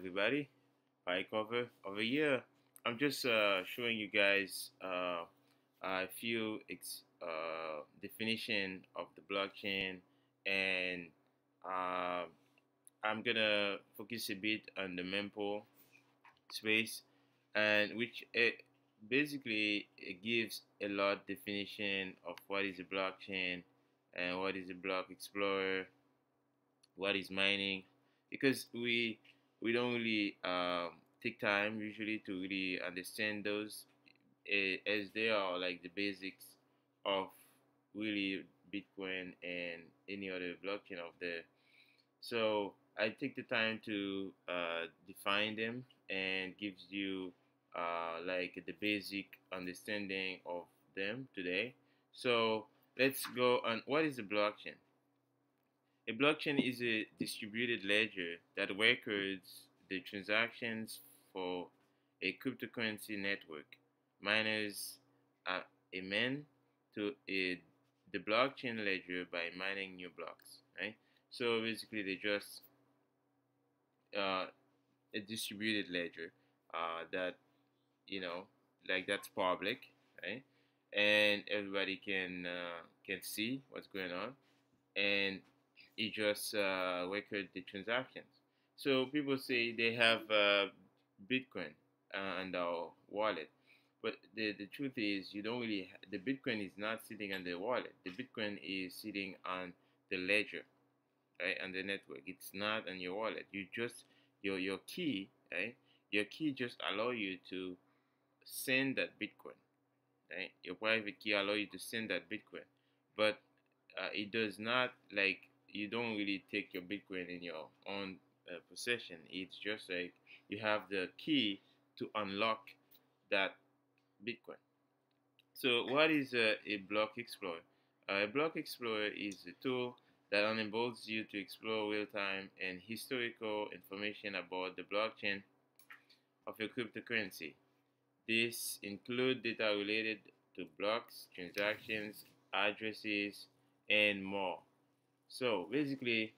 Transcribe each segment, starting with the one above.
everybody. Cover over here. I'm just uh, showing you guys uh, a few uh, definition of the blockchain, and uh, I'm gonna focus a bit on the mempool space, and which it basically it gives a lot definition of what is a blockchain and what is a block explorer, what is mining, because we we don't really um, take time usually to really understand those as they are like the basics of really Bitcoin and any other blockchain of there. So I take the time to uh, define them and gives you uh, like the basic understanding of them today. So let's go on what is a blockchain? A blockchain is a distributed ledger that records the transactions for a cryptocurrency network. Miners are amen to a, the blockchain ledger by mining new blocks, right? So basically, they just uh, a distributed ledger uh, that you know, like that's public, right? And everybody can uh, can see what's going on, and it just uh, record the transactions. So people say they have uh, Bitcoin uh, on their wallet, but the, the truth is you don't really. The Bitcoin is not sitting on the wallet. The Bitcoin is sitting on the ledger, right, on the network. It's not on your wallet. You just your your key, right? Your key just allow you to send that Bitcoin, right? Your private key allow you to send that Bitcoin, but uh, it does not like you don't really take your Bitcoin in your own uh, possession. It's just like you have the key to unlock that Bitcoin. So, what is a, a block explorer? Uh, a block explorer is a tool that enables you to explore real-time and historical information about the blockchain of your cryptocurrency. This include data related to blocks, transactions, addresses, and more. So basically,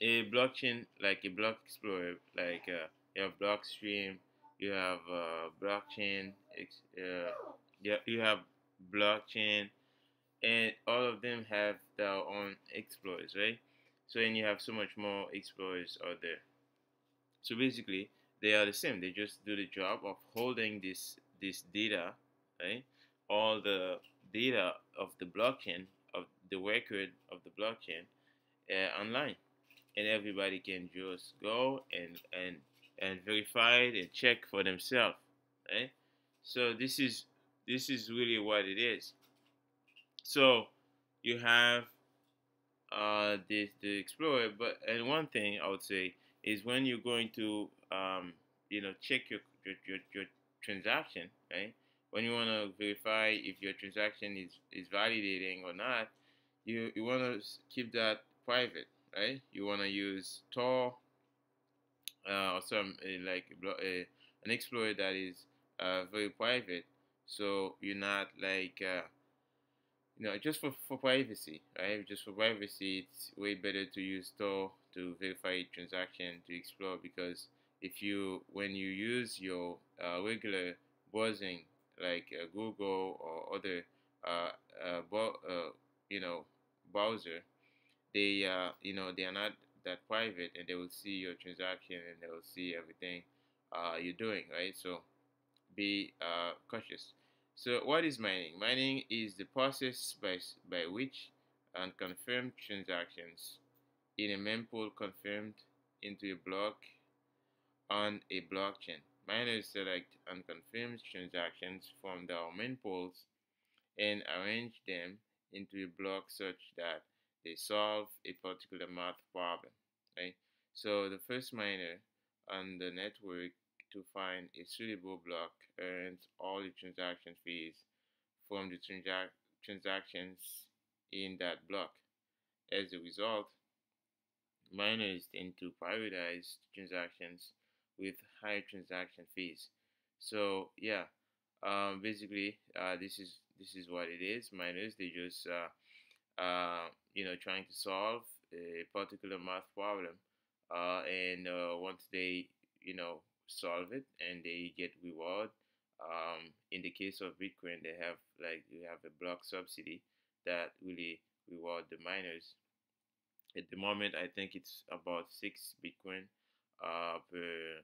a blockchain like a block explorer, like uh, you have Blockstream, you have uh, blockchain, uh, you have blockchain, and all of them have their own explorers, right? So and you have so much more explorers out there. So basically, they are the same. They just do the job of holding this this data, right? All the data of the blockchain the record of the blockchain uh, online, and everybody can just go and and and verify it and check for themselves, right? So this is this is really what it is. So you have uh, this the explorer, but and one thing I would say is when you're going to um, you know check your your, your, your transaction, right? When you want to verify if your transaction is, is validating or not, you, you want to keep that private, right? You want to use Tor uh, or some uh, like uh, an explorer that is uh, very private, so you're not like uh, you know just for, for privacy, right? Just for privacy, it's way better to use Tor to verify transaction to explore because if you when you use your uh, regular browsing like uh, Google or other uh, uh, you know browser, they uh, you know they are not that private and they will see your transaction and they will see everything uh, you're doing, right? So be uh, cautious. So what is mining? Mining is the process by by which unconfirmed transactions in a mempool confirmed into a block on a blockchain. Miners select unconfirmed transactions from their mempools and arrange them into a block such that they solve a particular math problem. Right? So the first miner on the network to find a suitable block earns all the transaction fees from the transac transactions in that block. As a result, miners tend to prioritize transactions with high transaction fees. So yeah, um, basically uh, this is this is what it is. Miners they just uh, uh, you know trying to solve a particular math problem uh, and uh, once they you know solve it and they get reward um, in the case of bitcoin they have like you have a block subsidy that really reward the miners at the moment i think it's about six bitcoin uh, per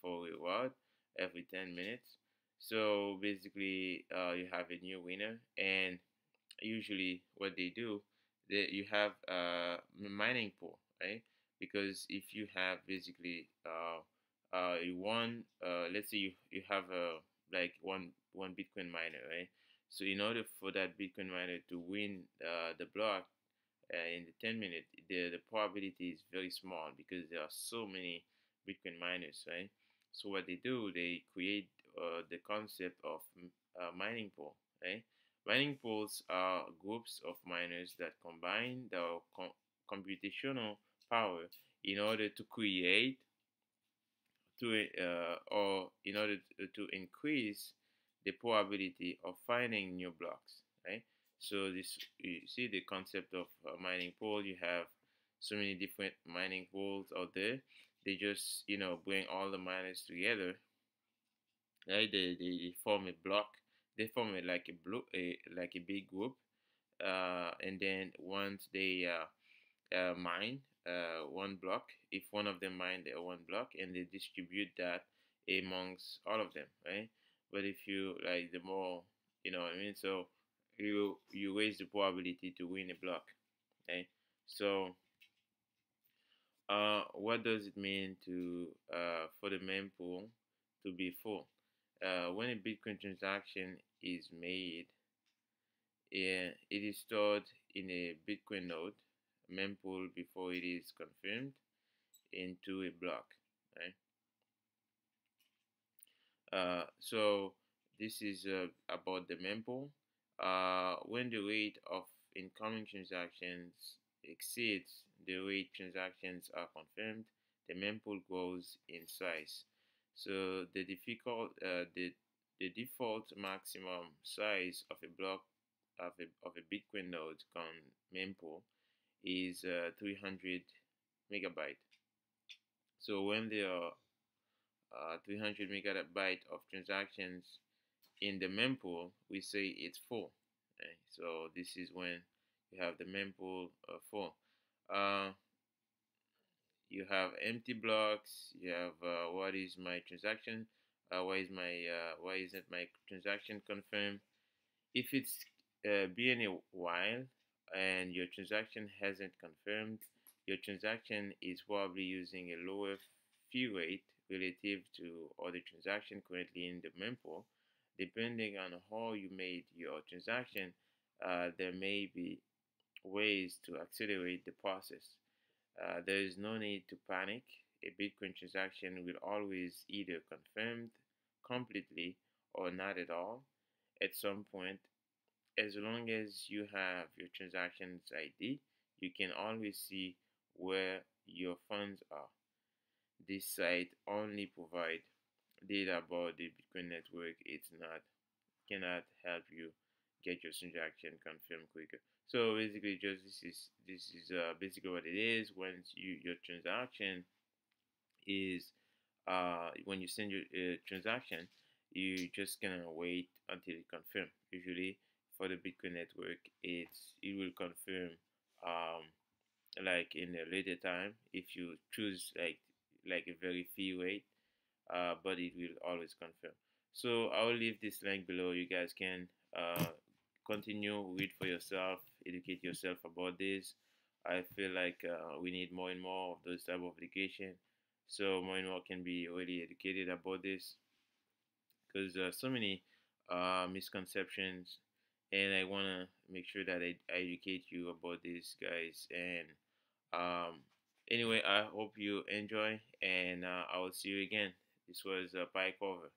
for reward every 10 minutes so basically uh, you have a new winner and usually what they do they, you have a mining pool right? Because if you have basically uh, uh, one uh, let's say you, you have a like one one bitcoin miner right? So in order for that bitcoin miner to win uh, the block uh, in the 10 minute the, the probability is very small because there are so many bitcoin miners right? So what they do they create uh, the concept of uh, mining pool right mining pools are groups of miners that combine their com- computational power in order to create to uh, or in order to increase the probability of finding new blocks right so this you see the concept of mining pool you have so many different mining pools out there. They just you know bring all the miners together right they, they form a block they form it like a blue a like a big group uh, and then once they uh, uh, mine uh, one block if one of them mine the one block and they distribute that amongst all of them right? But if you like the more you know what I mean? So you you raise the probability to win a block okay so uh, what does it mean to uh, for the mempool to be full uh, when a bitcoin transaction is made it is stored in a bitcoin node mempool before it is confirmed into a block right? Uh, so this is uh, about the mempool. Uh, when the rate of incoming transactions exceeds the rate transactions are confirmed the mempool grows in size so the difficult uh, the the default maximum size of a block of a, of a Bitcoin node on mempool is uh, 300 megabyte. So when there are uh, 300 megabyte of transactions in the mempool, we say it's full. Okay? So this is when you have the mempool uh, full. Uh, you have empty blocks. You have uh, what is my transaction? Uh, why is my uh, why isn't my transaction confirmed? If it's been a while and your transaction hasn't confirmed, your transaction is probably using a lower fee rate relative to other transactions currently in the mempool. Depending on how you made your transaction, uh, there may be ways to accelerate the process. Uh, there is no need to panic. A Bitcoin transaction will always either confirmed completely or not at all at some point as long as you have your transactions ID, you can always see where your funds are. This site only provide data about the Bitcoin network. It's not cannot help you get your transaction confirmed quicker. So basically, just this is this is uh, basically what it is. Once you your transaction is uh, when you send your uh, transaction, you just gonna wait until it confirm. Usually for the Bitcoin network, it's it will confirm um, like in a later time if you choose like like a very fee rate, uh, but it will always confirm. So I will leave this link below. You guys can uh, continue read for yourself, educate yourself about this. I feel like uh, we need more and more of those type of education, so more and more can be really educated about this because uh, so many uh, misconceptions and I want to make sure that I, I, educate you about this, guys. And um, anyway, I hope you enjoy, and uh, I will see you again. This was uh, PieCover.